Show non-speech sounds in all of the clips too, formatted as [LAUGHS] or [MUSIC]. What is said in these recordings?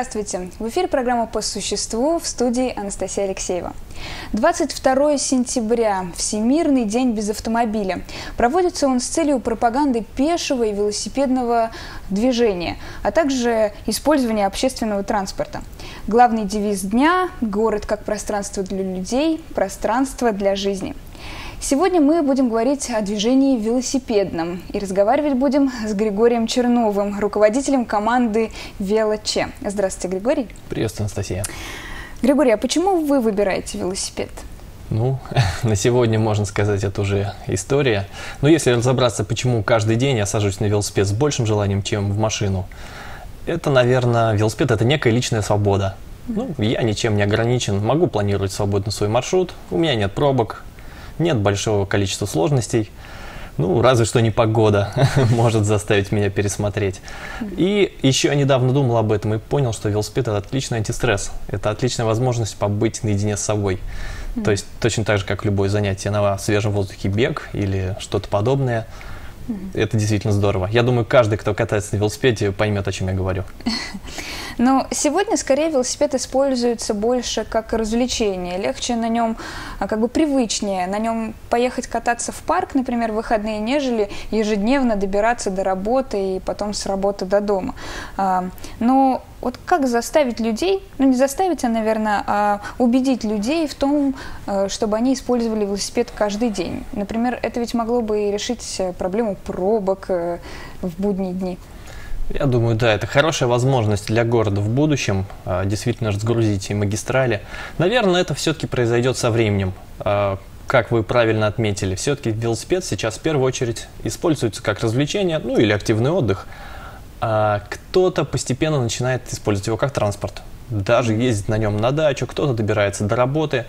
Здравствуйте! В эфире программа «По существу» в студии Анастасия Алексеева. 22 сентября – Всемирный день без автомобиля. Проводится он с целью пропаганды пешего и велосипедного движения, а также использования общественного транспорта. Главный девиз дня – «Город как пространство для людей, пространство для жизни». Сегодня мы будем говорить о движении велосипедном и разговаривать будем с Григорием Черновым, руководителем команды «Велоче». Здравствуйте, Григорий. Приветствую, Анастасия. Григорий, а почему вы выбираете велосипед? Ну, [LAUGHS] на сегодня, можно сказать, это уже история. Но если разобраться, почему каждый день я сажусь на велосипед с большим желанием, чем в машину, это, наверное, велосипед – это некая личная свобода. Ну, я ничем не ограничен, могу планировать свободно свой маршрут, у меня нет пробок, нет большого количества сложностей. Ну, разве что не погода [LAUGHS] может заставить меня пересмотреть. И еще недавно думал об этом и понял, что велосипед – это отличный антистресс. Это отличная возможность побыть наедине с собой. То есть точно так же, как любое занятие на свежем воздухе, бег или что-то подобное – это действительно здорово. Я думаю, каждый, кто катается на велосипеде, поймет, о чем я говорю. [LAUGHS] Но сегодня скорее велосипед используется больше как развлечение. Легче на нем, а, как бы привычнее на нем поехать кататься в парк, например, в выходные, нежели ежедневно добираться до работы и потом с работы до дома. А, но вот как заставить людей, ну не заставить, а, наверное, а убедить людей в том, э, чтобы они использовали велосипед каждый день. Например, это ведь могло бы решить э, проблему пробок э, в будние дни. Я думаю, да, это хорошая возможность для города в будущем действительно разгрузить и магистрали. Наверное, это все-таки произойдет со временем. Как вы правильно отметили, все-таки велосипед сейчас в первую очередь используется как развлечение, ну или активный отдых – а кто-то постепенно начинает использовать его как транспорт. Даже ездить на нем на дачу, кто-то добирается до работы.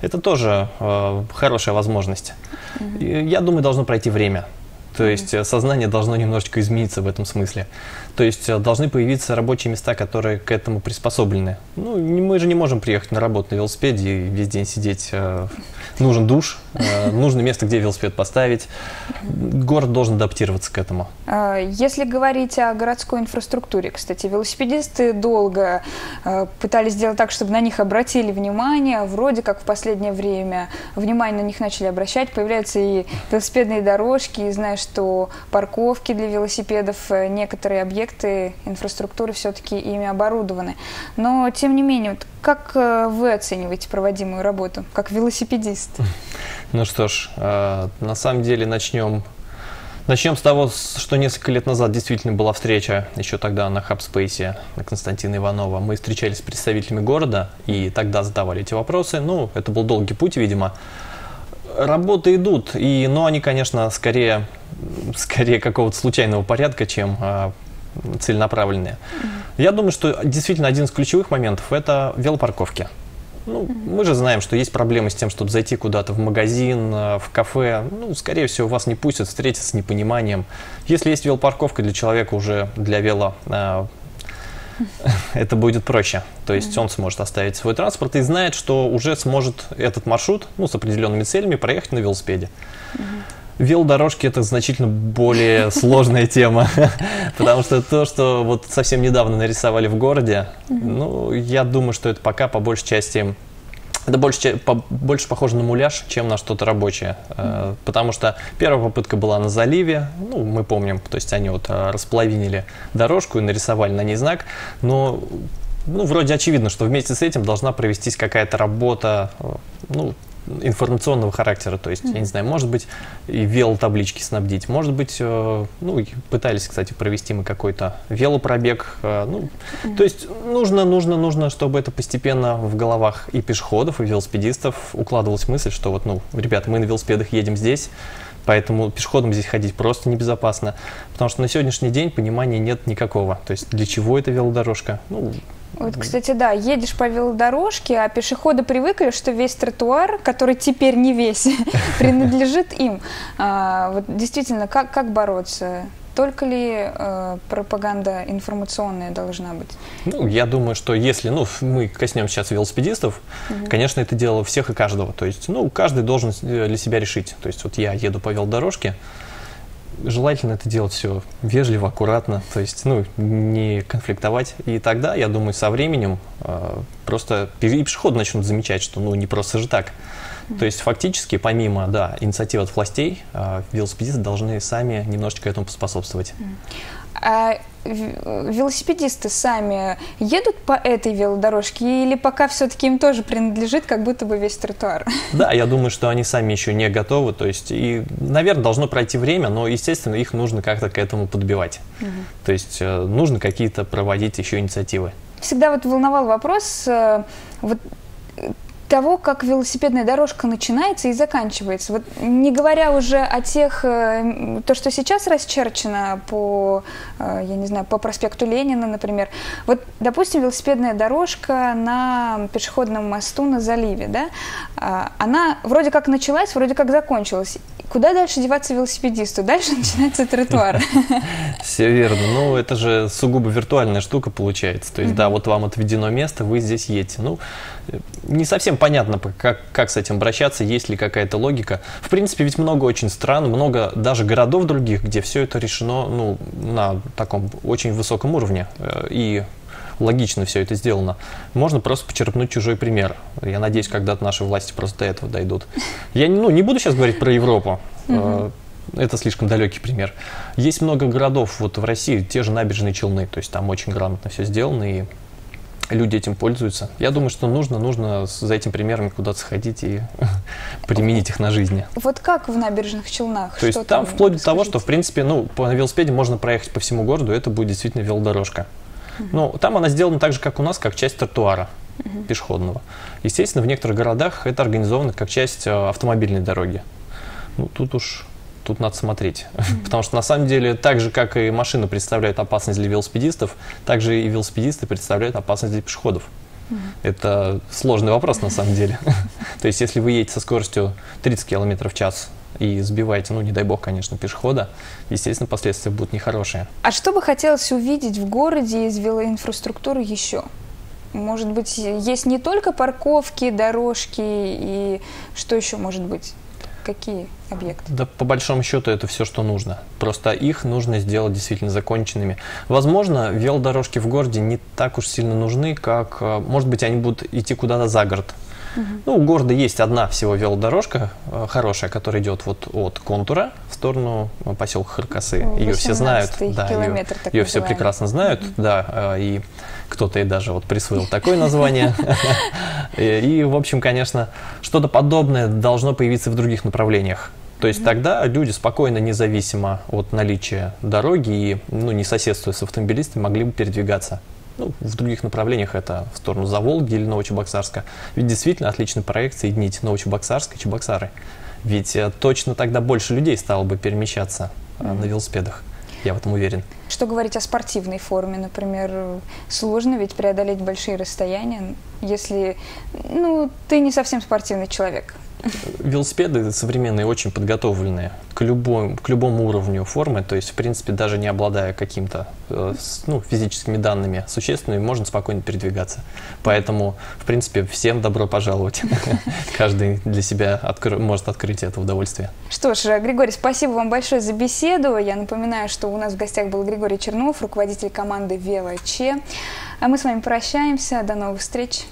Это тоже э, хорошая возможность. Mm-hmm. Я думаю, должно пройти время. То есть mm-hmm. сознание должно немножечко измениться в этом смысле. То есть э, должны появиться рабочие места, которые к этому приспособлены. Ну, мы же не можем приехать на работу на велосипеде и весь день сидеть. Э, нужен душ, э, нужно место, где велосипед поставить. Город должен адаптироваться к этому. А, если говорить о городской инфраструктуре, кстати, велосипедисты долго пытались сделать так, чтобы на них обратили внимание. Вроде как в последнее время внимание на них начали обращать. Появляются и велосипедные дорожки, и знаю, что парковки для велосипедов, некоторые объекты объекты инфраструктуры все-таки ими оборудованы. Но, тем не менее, вот как э, вы оцениваете проводимую работу, как велосипедист? [LAUGHS] Ну что ж, э, на самом деле начнем Начнем с того, что несколько лет назад действительно была встреча, еще тогда на Хабспейсе, на Константина Иванова. Мы встречались с представителями города и тогда задавали эти вопросы. Ну, это был долгий путь, видимо. Работы идут, и, но они, конечно, скорее, скорее какого-то случайного порядка, чем а, целенаправленные. Я думаю, что действительно один из ключевых моментов – это велопарковки. Ну, мы же знаем, что есть проблемы с тем, чтобы зайти куда-то в магазин, э, в кафе. Ну, скорее всего, вас не пустят, встретиться с непониманием. Если есть велопарковка для человека уже для вело, э, [LAUGHS] это будет проще. То есть он сможет оставить свой транспорт и знает, что уже сможет этот маршрут, ну, с определенными целями проехать на велосипеде. Велодорожки это значительно более [LAUGHS] сложная тема, [LAUGHS] потому что то, что вот совсем недавно нарисовали в городе, ну, я думаю, что это пока по большей части это больше, по, больше похоже на муляж, чем на что-то рабочее. Mm-hmm. Потому что первая попытка была на заливе, ну, мы помним, то есть они вот э, располовинили дорожку и нарисовали на ней знак, но ну, вроде очевидно, что вместе с этим должна провестись какая-то работа, э, ну, информационного характера, то есть, mm-hmm. я не знаю, может быть, и велотаблички снабдить, может быть, э, ну, пытались, кстати, провести мы какой-то велопробег, э, ну, mm-hmm. то есть, нужно, нужно, нужно, чтобы это постепенно в головах и пешеходов, и велосипедистов укладывалась мысль, что вот, ну, ребята, мы на велосипедах едем здесь, Поэтому пешеходам здесь ходить просто небезопасно, потому что на сегодняшний день понимания нет никакого. То есть для чего эта велодорожка? Ну, вот, кстати, да, едешь по велодорожке, а пешеходы привыкли, что весь тротуар, который теперь не весь, [LAUGHS] принадлежит им. А, вот действительно, как, как бороться? Только ли э, пропаганда информационная должна быть? Ну, я думаю, что если, ну, мы коснемся сейчас велосипедистов, угу. конечно, это дело всех и каждого. То есть, ну, каждый должен для себя решить. То есть, вот я еду по велодорожке, желательно это делать все вежливо, аккуратно, то есть, ну, не конфликтовать. И тогда, я думаю, со временем э, просто и пешеходы начнут замечать, что, ну, не просто же так. То есть фактически, помимо да, инициатив от властей, э, велосипедисты должны сами немножечко этому поспособствовать. А велосипедисты сами едут по этой велодорожке или пока все-таки им тоже принадлежит как будто бы весь тротуар? [LAUGHS] Да, я думаю, что они сами еще не готовы. То есть, и, наверное, должно пройти время, но, естественно, их нужно как-то к этому подбивать. Угу. То есть, э, нужно какие-то проводить еще инициативы. Всегда вот волновал вопрос, э, вот того, как велосипедная дорожка начинается и заканчивается. Вот не говоря уже о тех, э, то, что сейчас расчерчено по, э, я не знаю, по проспекту Ленина, например. Вот, допустим, велосипедная дорожка на пешеходном мосту на заливе, да, а, она вроде как началась, вроде как закончилась. Куда дальше деваться велосипедисту? Дальше [LAUGHS] начинается тротуар. [LAUGHS] Все верно. Ну, это же сугубо виртуальная штука получается. То есть, да, вот вам отведено место, вы здесь едете. Ну, не совсем понятно, как, как с этим обращаться, есть ли какая-то логика. В принципе, ведь много очень стран, много даже городов других, где все это решено ну, на таком очень высоком уровне. Э, и логично все это сделано. Можно просто почерпнуть чужой пример. Я надеюсь, когда-то наши власти просто до этого дойдут. Я ну, не буду сейчас говорить про Европу. Э, это слишком далекий пример. Есть много городов вот в России, те же набережные Челны, то есть там очень грамотно все сделано, и люди этим пользуются. Я думаю, что нужно, нужно за этим примерами куда-то сходить и [LAUGHS] применить их на жизни. Вот как в набережных Челнах? То есть там, там вплоть до того, что, в принципе, ну, по велосипеде можно проехать по всему городу, это будет действительно велодорожка. Угу. Но там она сделана так же, как у нас, как часть тротуара угу. пешеходного. Естественно, в некоторых городах это организовано как часть э, автомобильной дороги. Ну, тут уж тут надо смотреть. Mm-hmm. [LAUGHS] Потому что на самом деле, так же, как и машина представляет опасность для велосипедистов, так же и велосипедисты представляют опасность для пешеходов. Mm-hmm. Это сложный вопрос на самом деле. [LAUGHS] То есть, если вы едете со скоростью 30 км в час и сбиваете, ну, не дай бог, конечно, пешехода, естественно, последствия будут нехорошие. А что бы хотелось увидеть в городе из велоинфраструктуры еще? Может быть, есть не только парковки, дорожки и что еще может быть? Какие объекты? Да, по большому счету, это все, что нужно. Просто их нужно сделать действительно законченными. Возможно, велодорожки в городе не так уж сильно нужны, как, э, может быть, они будут идти куда-то за город. Угу. Ну, у города есть одна всего велодорожка э, хорошая, которая идет вот от контура в сторону э, поселка Харкасы. Ее все знают. Да, ее, ее все прекрасно знают. Угу. Да, и кто-то и даже вот присвоил такое название. [LAUGHS] И, в общем, конечно, что-то подобное должно появиться в других направлениях. То есть тогда люди спокойно, независимо от наличия дороги и ну, не соседствуя с автомобилистами, могли бы передвигаться. Ну, в других направлениях это в сторону Заволги или Новочебоксарска. Ведь действительно отличный проект соединить Новочебоксарск и Чебоксары. Ведь э, точно тогда больше людей стало бы перемещаться mm-hmm. на велосипедах. Я в этом уверен. Что говорить о спортивной форме, например, сложно ведь преодолеть большие расстояния, если ну, ты не совсем спортивный человек. Велосипеды современные очень подготовленные к любому, к любому уровню формы, то есть, в принципе, даже не обладая каким-то э, ну, физическими данными существенными, можно спокойно передвигаться. Поэтому, в принципе, всем добро пожаловать. [LAUGHS] Каждый для себя может открыть это удовольствие. Что ж, Григорий, спасибо вам большое за беседу. Я напоминаю, что у нас в гостях был Григорий Чернов, руководитель команды ВелоЧ. А мы с вами прощаемся. До новых встреч.